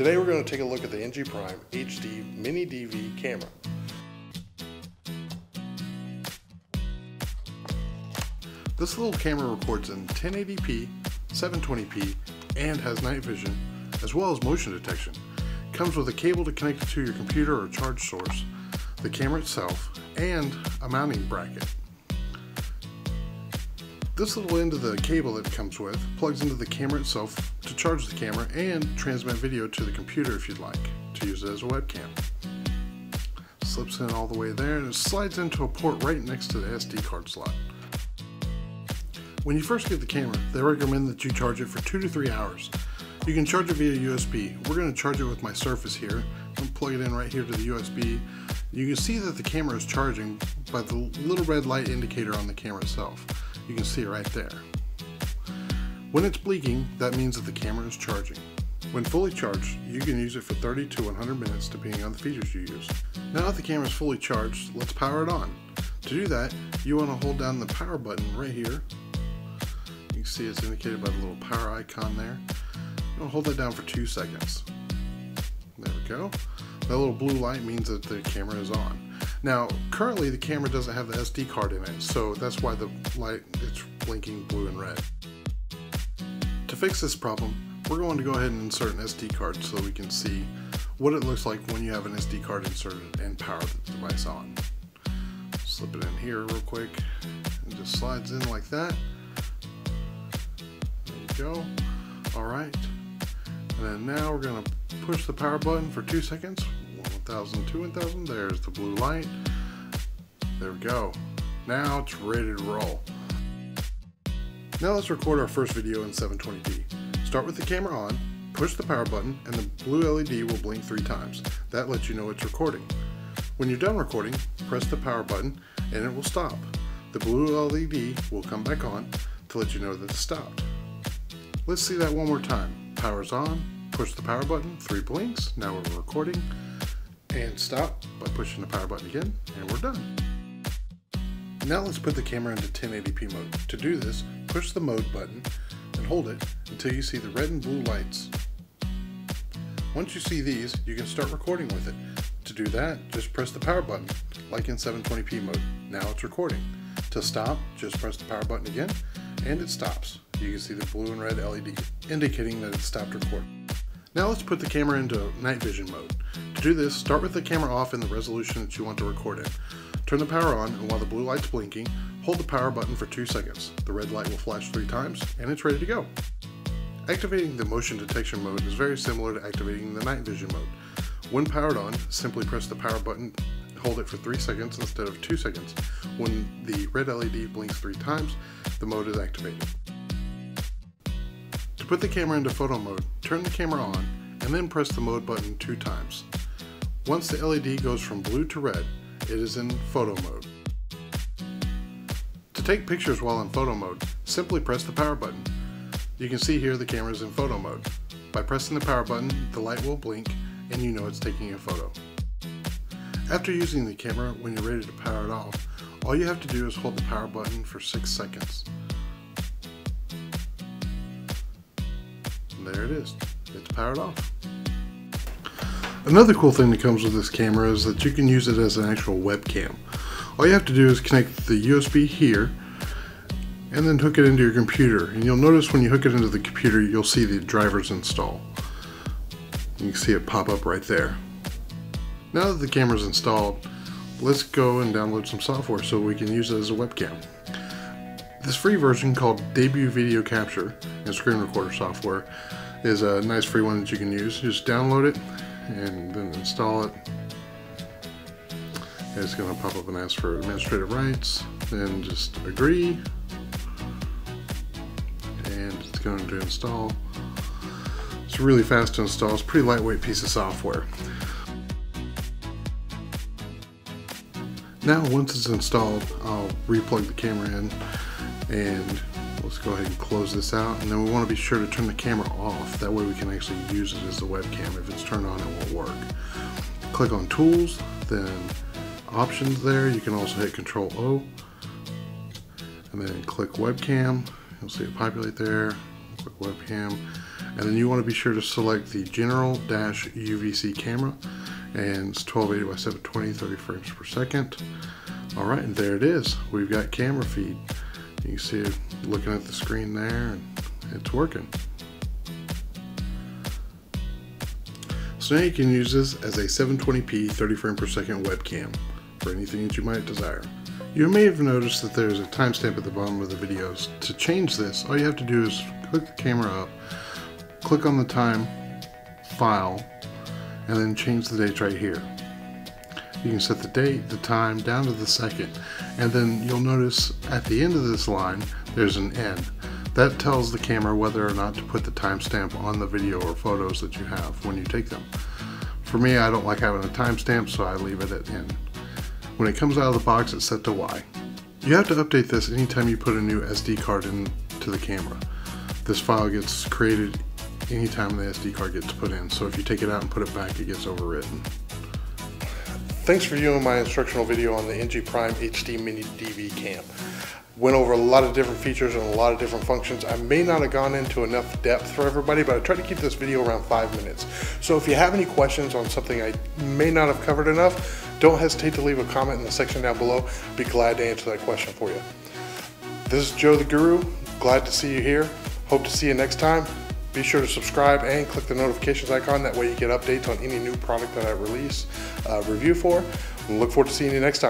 Today we're going to take a look at the Enji Prime HD Mini DV camera. This little camera records in 1080p, 720p, and has night vision, as well as motion detection. Comes with a cable to connect it to your computer or charge source, the camera itself, and a mounting bracket. This little end of the cable that it comes with plugs into the camera itself to charge the camera and transmit video to the computer if you'd like to use it as a webcam. Slips in all the way there and it slides into a port right next to the SD card slot. When you first get the camera, they recommend that you charge it for two to three hours. You can charge it via USB. We're going to charge it with my Surface here. I'm plug it in right here to the USB. You can see that the camera is charging by the little red light indicator on the camera itself. You can see right there. When it's blinking, that means that the camera is charging. When fully charged, you can use it for 30 to 100 minutes depending on the features you use. Now that the camera is fully charged, let's power it on. To do that, you want to hold down the power button right here. You can see it's indicated by the little power icon there. You hold that down for two seconds. There we go. That little blue light means that the camera is on. Now, currently the camera doesn't have the SD card in it, so that's why the light is blinking blue and red. To fix this problem, we're going to go ahead and insert an SD card so we can see what it looks like when you have an SD card inserted and power the device on. Slip it in here real quick. It just slides in like that. There you go. All right. And then now we're gonna push the power button for two seconds 1000, 2000. There's the blue light. There we go. Now it's ready to roll. Now let's record our first video in 720p. Start with the camera on, push the power button, and the blue LED will blink three times. That lets you know it's recording. When you're done recording, press the power button and it will stop. The blue LED will come back on to let you know that it's stopped. Let's see that one more time. Power's on, push the power button, three blinks, now we're recording and stop by pushing the power button again, and we're done. Now let's put the camera into 1080p mode. To do this, push the mode button and hold it until you see the red and blue lights. Once you see these, you can start recording with it. To do that, just press the power button, like in 720p mode. Now it's recording. To stop, just press the power button again, and it stops. You can see the blue and red LED indicating that it stopped recording. Now let's put the camera into night vision mode. To do this, start with the camera off in the resolution that you want to record in. Turn the power on, and while the blue light's blinking, hold the power button for 2 seconds. The red light will flash 3 times, and it's ready to go. Activating the motion detection mode is very similar to activating the night vision mode. When powered on, simply press the power button hold it for 3 seconds instead of 2 seconds. When the red LED blinks 3 times, the mode is activated. Put the camera into photo mode, turn the camera on, and then press the mode button two times. Once the LED goes from blue to red, it is in photo mode. To take pictures while in photo mode, simply press the power button. You can see here the camera is in photo mode. By pressing the power button, the light will blink and you know it's taking a photo. After using the camera, when you're ready to power it off, all you have to do is hold the power button for 6 seconds. There it is. It's powered off. Another cool thing that comes with this camera is that you can use it as an actual webcam. All you have to do is connect the USB here and then hook it into your computer. And you'll notice when you hook it into the computer, you'll see the drivers install. You can see it pop up right there. Now that the camera's installed, let's go and download some software so we can use it as a webcam. This free version called Debut Video Capture and Screen Recorder software is a nice free one that you can use. Just download it and then install it. It's going to pop up and ask for administrative rights. Then just agree. And it's going to install. It's really fast to install. It's a pretty lightweight piece of software. Now once it's installed, I'll replug the camera in and let's go ahead and close this out. And then we want to be sure to turn the camera off. That way we can actually use it as a webcam. If it's turned on it won't work. Click on tools then options there. You can also hit control O. And then click webcam. You'll see it populate there. Quick webcam. And then you want to be sure to select the general dash UVC camera. And it's 1280 by 720, 30 frames per second. All right, and there it is. We've got camera feed. You see it looking at the screen there and it's working. So now you can use this as a 720p 30 frame per second webcam for anything that you might desire. You may have noticed that there's a timestamp at the bottom of the videos. To change this, all you have to do is click the camera up, click on the time file, and then change the date right here. You can set the date, the time, down to the second, and then you'll notice at the end of this line, there's an N. That tells the camera whether or not to put the timestamp on the video or photos that you have when you take them. For me, I don't like having a timestamp, so I leave it at N. When it comes out of the box, it's set to Y. You have to update this anytime you put a new SD card into the camera. This file gets created anytime the SD card gets put in, so if you take it out and put it back, it gets overwritten. Thanks for viewing my instructional video on the Enji Prime HD Mini DV Cam went over a lot of different features and a lot of different functions. I may not have gone into enough depth for everybody, but I tried to keep this video around five minutes. So if you have any questions on something I may not have covered enough, don't hesitate to leave a comment in the section down below. I'd be glad to answer that question for you. This is Joe the Guru. Glad to see you here. Hope to see you next time. Be sure to subscribe and click the notifications icon. That way you get updates on any new product that I release uh, review for. Look forward to seeing you next time.